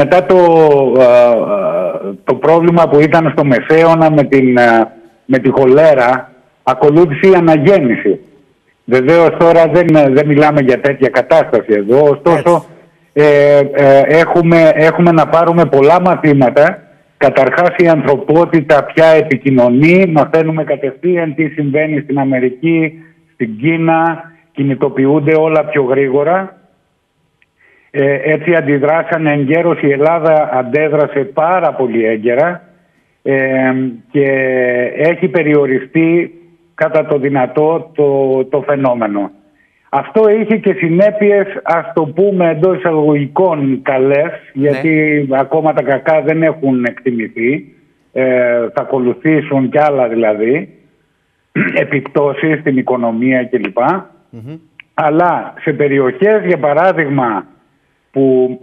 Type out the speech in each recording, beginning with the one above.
μετά το, το πρόβλημα που ήταν στο Μεσαίωνα με, την, με τη χολέρα ακολούθησε η αναγέννηση. Βεβαίως τώρα δεν, δεν μιλάμε για τέτοια κατάσταση εδώ, ωστόσο ε, ε, έχουμε, έχουμε να πάρουμε πολλά μαθήματα. Καταρχάς η ανθρωπότητα πια επικοινωνεί, μαθαίνουμε κατευθείαν τι συμβαίνει στην Αμερική, στην Κίνα, κινητοποιούνται όλα πιο γρήγορα. Ε, έτσι αντιδράσανε εγκαίρως, η Ελλάδα αντέδρασε πάρα πολύ έγκαιρα ε, και έχει περιοριστεί κατά το δυνατό το, το φαινόμενο. Αυτό είχε και συνέπειες, ας το πούμε εντός εισαγωγικών καλές, ναι. γιατί ακόμα τα κακά δεν έχουν εκτιμηθεί, ε, θα ακολουθήσουν κι άλλα δηλαδή, επιπτώσεις στην οικονομία κλπ. Αλλά σε περιοχές, για παράδειγμα, που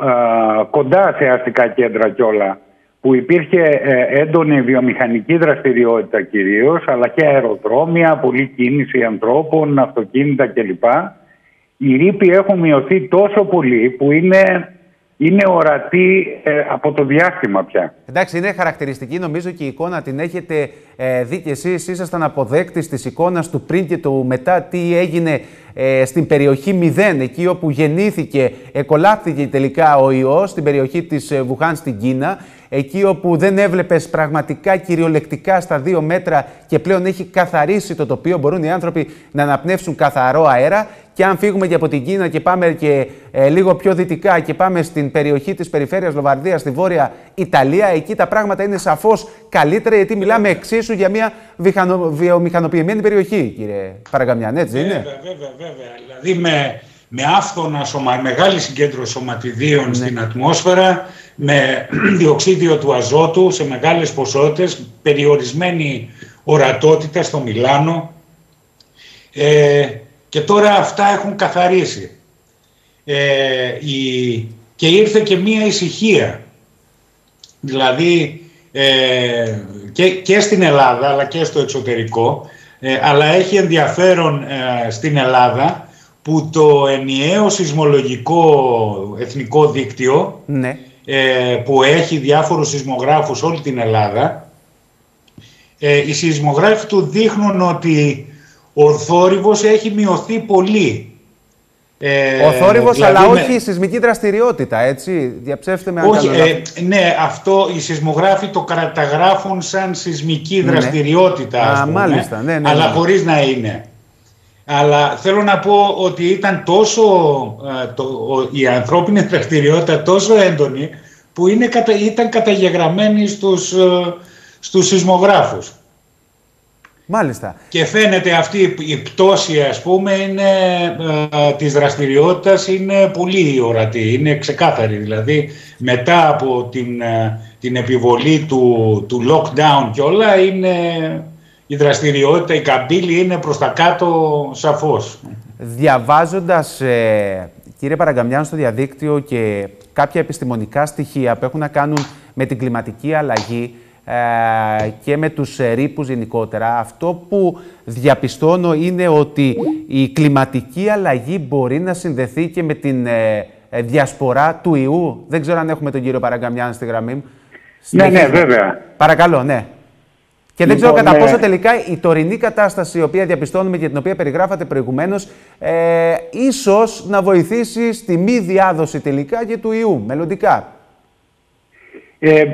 κοντά σε αστικά κέντρα κιόλα, που υπήρχε ε, έντονη βιομηχανική δραστηριότητα κυρίως, αλλά και αεροδρόμια, πολλή κίνηση ανθρώπων, αυτοκίνητα κλπ. Οι ρήποι έχουν μειωθεί τόσο πολύ που είναι, είναι ορατή ε, από το διάστημα πια. Εντάξει, είναι χαρακτηριστική νομίζω και η εικόνα την έχετε ε, δει και εσείς. Ήσασταν αποδέκτης της εικόνας του πριν και του μετά τι έγινε στην περιοχή 0, εκεί όπου γεννήθηκε, εκολάπτηκε τελικά ο ιός, στην περιοχή της Βουχάν στην Κίνα εκεί όπου δεν έβλεπες πραγματικά κυριολεκτικά στα δύο μέτρα και πλέον έχει καθαρίσει το τοπίο, μπορούν οι άνθρωποι να αναπνεύσουν καθαρό αέρα και αν φύγουμε και από την Κίνα και πάμε και ε, λίγο πιο δυτικά και πάμε στην περιοχή της περιφέρειας Λοβαρδίας, στη Βόρεια Ιταλία, εκεί τα πράγματα είναι σαφώς καλύτερα γιατί μιλάμε εξίσου για μια βιομηχανοποιημένη περιοχή, κύριε Παραγκαμιάν, έτσι είναι; Βέβαια, βέβαια, βέβαια. Δηλαδή με με άφθονα σωμα, μεγάλη συγκέντρωση σωματιδίων ναι. στην ατμόσφαιρα, με διοξίδιο του αζότου σε μεγάλες ποσότητες, περιορισμένη ορατότητα στο Μιλάνο ε, και τώρα αυτά έχουν καθαρίσει. Ε, η, και ήρθε και μία ησυχία. Δηλαδή ε, και, και στην Ελλάδα αλλά και στο εξωτερικό ε, αλλά έχει ενδιαφέρον ε, στην Ελλάδα που το ενιαίο σεισμολογικό εθνικό δίκτυο ναι. Ε, που έχει διάφορους σεισμογράφους όλη την Ελλάδα ε, οι σεισμογράφοι του δείχνουν ότι ο θόρυβος έχει μειωθεί πολύ. Ε, ο θόρυβος δηλαδή αλλά όχι η σεισμική δραστηριότητα, έτσι, διαψεύστε με Όχι, ε, ναι, αυτό οι σεισμογράφοι το καταγράφουν σαν σεισμική ναι. δραστηριότητα, ας πούμε, μάλιστα, ναι, ναι, αλλά ναι. χωρίς να είναι. Αλλά θέλω να πω ότι ήταν τόσο ε, το, η ανθρώπινη δραστηριότητα τόσο έντονη που είναι, ήταν καταγεγραμμένη στους, ε, στους σεισμογράφους. Μάλιστα. Και φαίνεται αυτή η πτώση ας πούμε είναι, ε, της δραστηριότητας είναι πολύ ορατή, είναι ξεκάθαρη. Δηλαδή μετά από την, ε, την επιβολή του, του lockdown και όλα είναι η δραστηριότητα, η καμπύλη είναι προς τα κάτω σαφώς. Διαβάζοντας, ε, κύριε Παραγκαμιάν, στο διαδίκτυο και κάποια επιστημονικά στοιχεία που έχουν να κάνουν με την κλιματική αλλαγή ε, και με τους ε, ρήπους γενικότερα, αυτό που διαπιστώνω είναι ότι η κλιματική αλλαγή μπορεί να συνδεθεί και με την ε, διασπορά του ιού. Δεν ξέρω αν έχουμε τον κύριο Παραγκαμιάν στη γραμμή μου. Ναι, ναι, βέβαια. Παρακαλώ, ναι. Και δεν ξέρω κατά ναι. πόσο τελικά η τωρινή κατάσταση, η οποία διαπιστώνουμε και την οποία περιγράφατε προηγουμένως, ε, ίσως να βοηθήσει στη μη διάδοση τελικά και του ιού μελλοντικά. Ε, ε,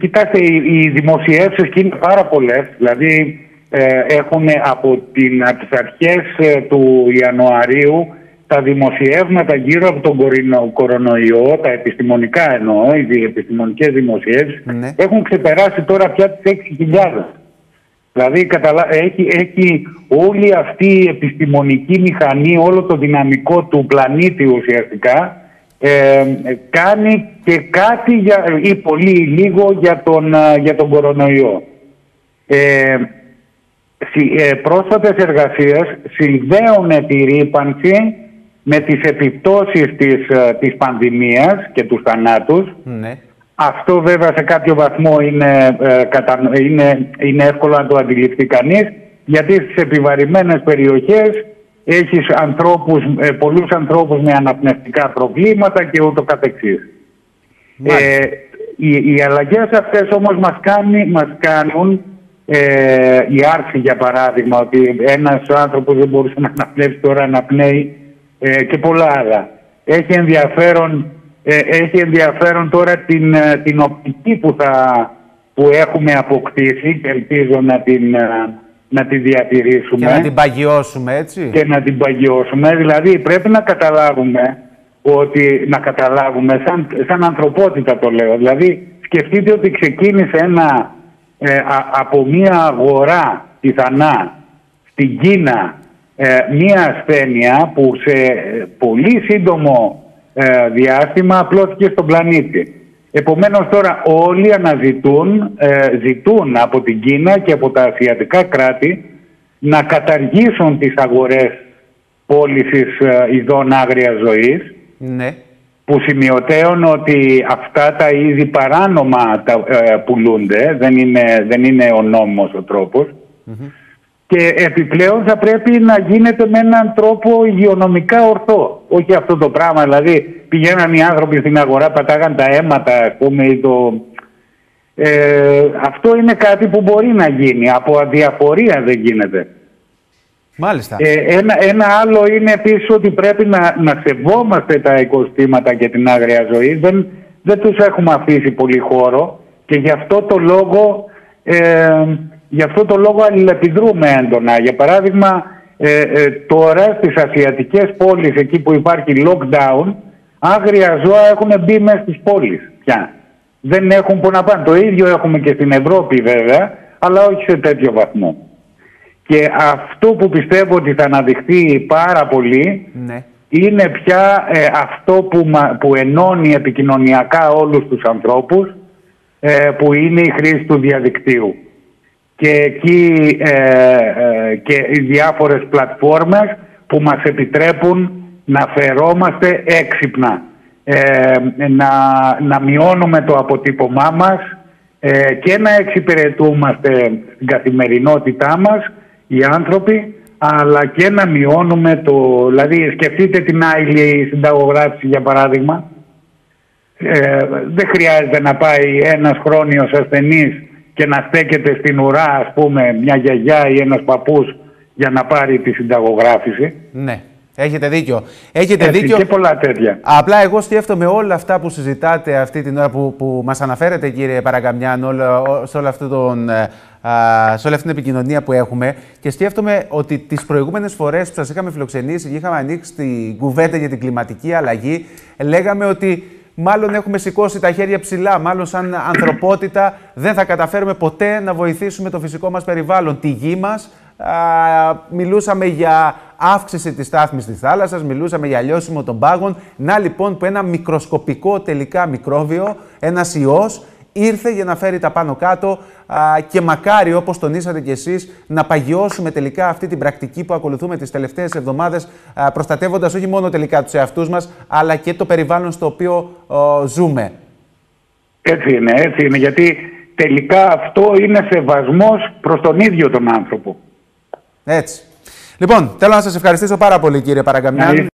κοιτάξτε, οι, οι δημοσιεύσεις και είναι πάρα πολλές. Δηλαδή, ε, έχουν από, την, από τις αρχές ε, του Ιανουαρίου τα δημοσιεύματα γύρω από τον κορονοϊό, τα επιστημονικά εννοώ, οι επιστημονικές δημοσιεύσεις, ναι. έχουν ξεπεράσει τώρα πια τις 6.000. Δηλαδή έχει, έχει όλη αυτή η επιστημονική μηχανή, όλο το δυναμικό του πλανήτη ουσιαστικά, ε, κάνει και κάτι για, ή πολύ λίγο για τον, για τον κορονοϊό. Ε, ε, πρόσφατες εργασίες συνδέουν τη ρήπανση με τις επιπτώσεις της, ε, της πανδημίας και τους θανάτους. Ναι. Αυτό βέβαια σε κάποιο βαθμό είναι, ε, είναι, είναι εύκολο να το αντιληφθεί κανείς γιατί στις επιβαρημένες περιοχές έχεις ανθρώπους, ε, πολλούς ανθρώπους με αναπνευστικά προβλήματα και ούτω καθεξής. Ε, οι, οι αλλαγές αυτές όμως μας, κάνει, μας κάνουν ε, η άρση για παράδειγμα ότι ένας άνθρωπος δεν μπορούσε να αναπνεύσει τώρα να πνέει ε, και πολλά άλλα. Έχει ενδιαφέρον, ε, έχει ενδιαφέρον τώρα την, ε, την οπτική που, θα, που έχουμε αποκτήσει και ελπίζω να την, να τη διατηρήσουμε. Και να την παγιώσουμε έτσι. Και να την παγιώσουμε. Δηλαδή πρέπει να καταλάβουμε ότι να καταλάβουμε σαν, σαν ανθρωπότητα το λέω. Δηλαδή σκεφτείτε ότι ξεκίνησε ένα ε, από μια αγορά πιθανά στην Κίνα ε, μια ασθένεια που σε πολύ σύντομο ε, διάστημα απλώθηκε στον πλανήτη. Επομένως τώρα όλοι αναζητούν, ζητούν από την Κίνα και από τα ασιατικά κράτη να καταργήσουν τις αγορές πώλησης ειδών άγριας ζωής ναι. που σημειωτέων ότι αυτά τα είδη παράνομα τα, ε, πουλούνται, δεν είναι, δεν είναι ο νόμος ο τροπος και επιπλέον θα πρέπει να γίνεται με έναν τρόπο υγειονομικά ορθό. Όχι αυτό το πράγμα, δηλαδή πηγαίναν οι άνθρωποι στην αγορά, πατάγαν τα αίματα, ας πούμε, ή το... Ε, αυτό είναι κάτι που μπορεί να γίνει, από αδιαφορία δεν γίνεται. Μάλιστα. Ε, ένα, ένα άλλο είναι επίσης ότι πρέπει να, να σεβόμαστε τα οικοστήματα και την άγρια ζωή. Δεν, δεν τους έχουμε αφήσει πολύ χώρο και γι' αυτό το λόγο, ε, γι αυτό το λόγο αλληλεπιδρούμε έντονα. Για παράδειγμα, ε, ε, τώρα στις ασιατικές πόλεις, εκεί που υπάρχει lockdown, άγρια ζώα έχουν μπει μέσα στις πόλεις πια. Δεν έχουν που να πάνε. Το ίδιο έχουμε και στην Ευρώπη βέβαια, αλλά όχι σε τέτοιο βαθμό. Και αυτό που πιστεύω ότι θα αναδειχθεί πάρα πολύ ναι. είναι πια ε, αυτό που, που ενώνει επικοινωνιακά όλους τους ανθρώπους ε, που είναι η χρήση του διαδικτύου. Και εκεί ε, και οι διάφορες πλατφόρμες που μας επιτρέπουν να φερόμαστε έξυπνα, να, να μειώνουμε το αποτύπωμά μας και να εξυπηρετούμαστε στην καθημερινότητά μας οι άνθρωποι, αλλά και να μειώνουμε το... Δηλαδή, σκεφτείτε την άλλη συνταγογράφηση, για παράδειγμα. Ε, δεν χρειάζεται να πάει ένας χρόνιος ασθενής και να στέκεται στην ουρά, ας πούμε, μια γιαγιά ή ένας παππούς για να πάρει τη συνταγογράφηση. Ναι. Έχετε δίκιο. Έχετε Έτσι, δίκιο. Και πολλά τέτοια. Απλά εγώ σκέφτομαι όλα αυτά που συζητάτε αυτή την ώρα που, που μας αναφέρετε κύριε Παραγκαμιάν όλο, σε, όλο αυτό τον, ε, σε όλη αυτή την επικοινωνία που έχουμε και σκέφτομαι ότι τις προηγούμενες φορές που σας είχαμε φιλοξενήσει και είχαμε ανοίξει την κουβέντα για την κλιματική αλλαγή λέγαμε ότι μάλλον έχουμε σηκώσει τα χέρια ψηλά. Μάλλον, σαν ανθρωπότητα, δεν θα καταφέρουμε ποτέ να βοηθήσουμε το φυσικό μας περιβάλλον, τη γη μας, μιλούσαμε για αύξηση της στάθμης της θάλασσας, μιλούσαμε για λιώσιμο των πάγων. Να λοιπόν που ένα μικροσκοπικό τελικά μικρόβιο, ένας ιός, ήρθε για να φέρει τα πάνω κάτω και μακάρι όπως τονίσατε κι εσείς να παγιώσουμε τελικά αυτή την πρακτική που ακολουθούμε τις τελευταίες εβδομάδες α, προστατεύοντας όχι μόνο τελικά τους εαυτούς μας αλλά και το περιβάλλον στο οποίο ζούμε. Έτσι είναι, έτσι είναι γιατί τελικά αυτό είναι σεβασμός προς τον ίδιο τον άνθρωπο. Έτσι. Λοιπόν, θέλω να σας ευχαριστήσω πάρα πολύ κύριε Παραγκαμιάν.